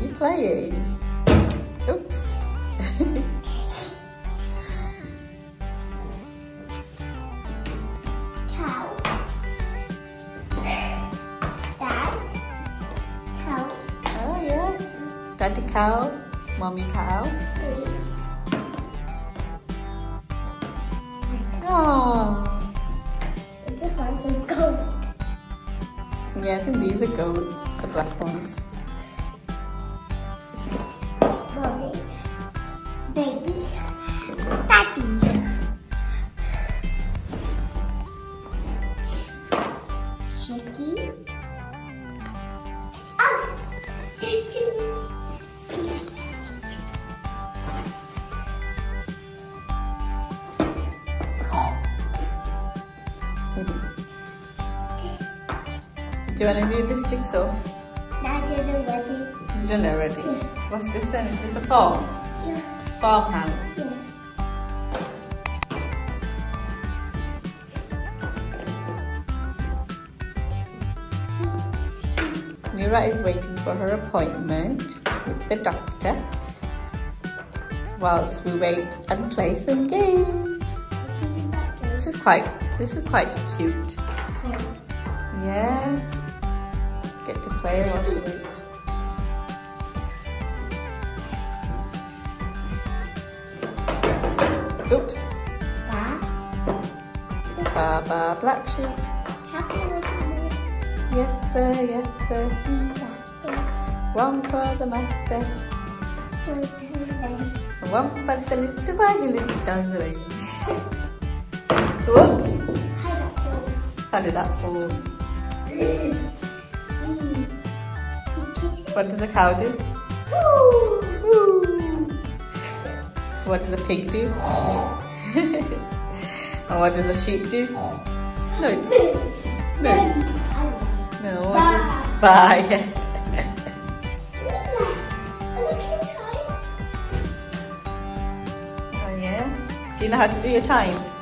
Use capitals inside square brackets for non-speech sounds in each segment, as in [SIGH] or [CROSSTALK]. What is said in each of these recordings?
you playing? Oops. [LAUGHS] Daddy cow, mommy cow. Oh. This one is goat. Yeah, I think these are goats, the black ones. Do you want to do this jigsaw? Daddy is ready. You've done it already. What's this then? Is this a farm? Yeah. Farmhouse. Yes. Nura is waiting for her appointment with the doctor whilst we wait and play some games. This is quite this is quite cute. Yeah. Get to play while she wait. Oops. Baa Baa Black Sheep. Yes sir, yes sir. One for the master, one for the little little darling. Whoops. How did that fall? What does a cow do? What does a pig do? [LAUGHS] and what does a sheep do? No. [LAUGHS] No. No. What do... Bye. [LAUGHS] oh yeah. Do you know how to do your times?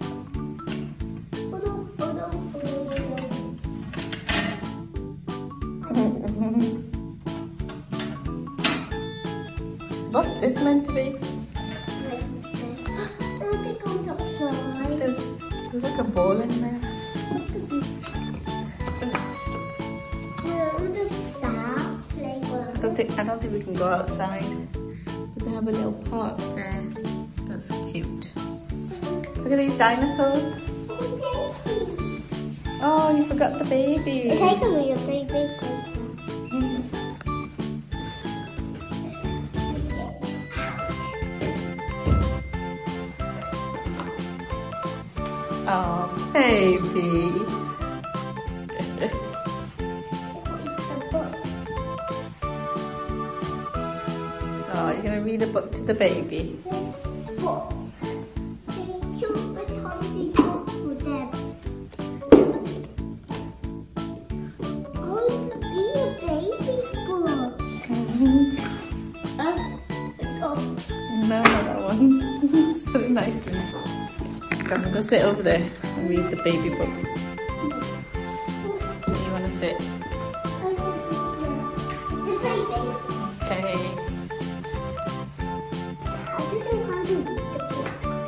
this meant to be? There's, there's like a ball in there. I don't think I don't think we can go outside. But they have a little park there. That's cute. Look at these dinosaurs. Oh, you forgot the baby. Take away a baby. Oh, baby. [LAUGHS] Oh, you're gonna read a book to the baby. Go sit over there and read the baby book. Where you want to sit? Okay.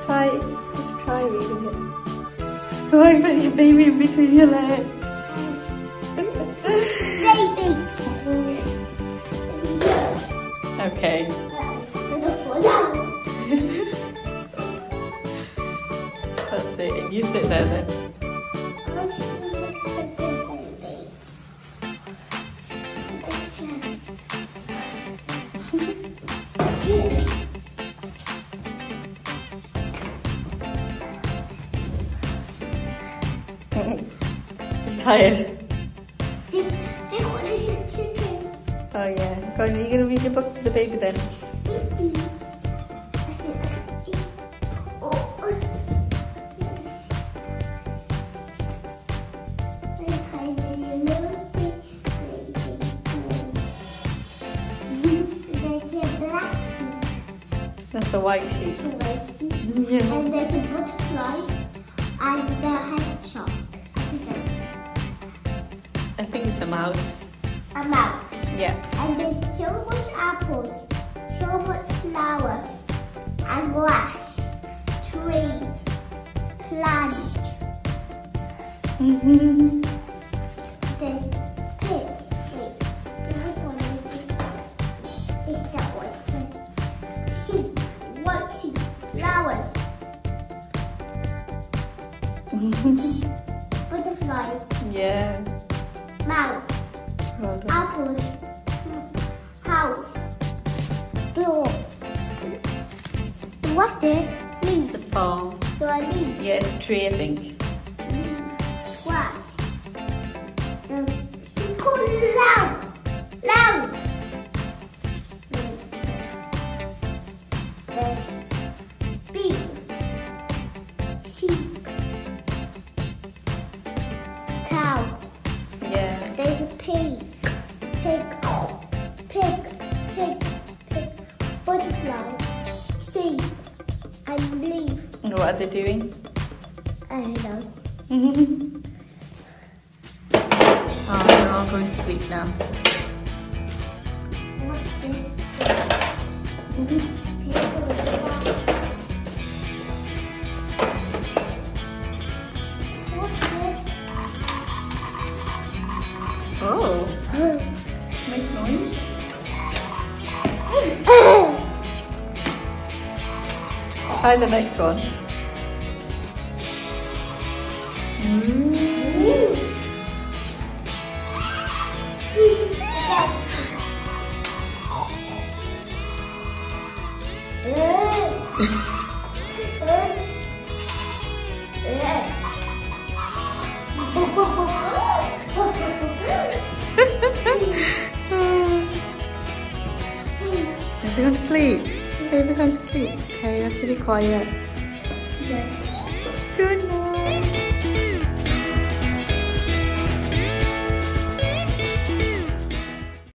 Try, just try reading it. Oh, I put your baby in between your legs. Baby. [LAUGHS] Okay. You sit there then. tired? Oh yeah. Go on, are you gonna read your book to the baby then? That's a white sheep. Yeah. And there's a butterfly and the hedgehog. I think it's a mouse. A mouse. Yeah. And there's so much apples, so much flowers, and grass, trees, plants. Mm-hmm. [LAUGHS] done. apples, house, door. What's it? Leaf. The farm. So a leaf. Yeah, it's a tree, I think. What? Um, pig. Pig. Pig. Pig. Pig. Butterfly. see, And leaf. And what are they doing? I don't know. [LAUGHS] oh, they're all going to sleep now. What's this? [LAUGHS] make noise. Try the next one. Mm. He going to sleep? Baby going to sleep? Okay, you have to be quiet.